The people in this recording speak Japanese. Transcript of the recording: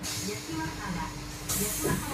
八島原八島原に渡ります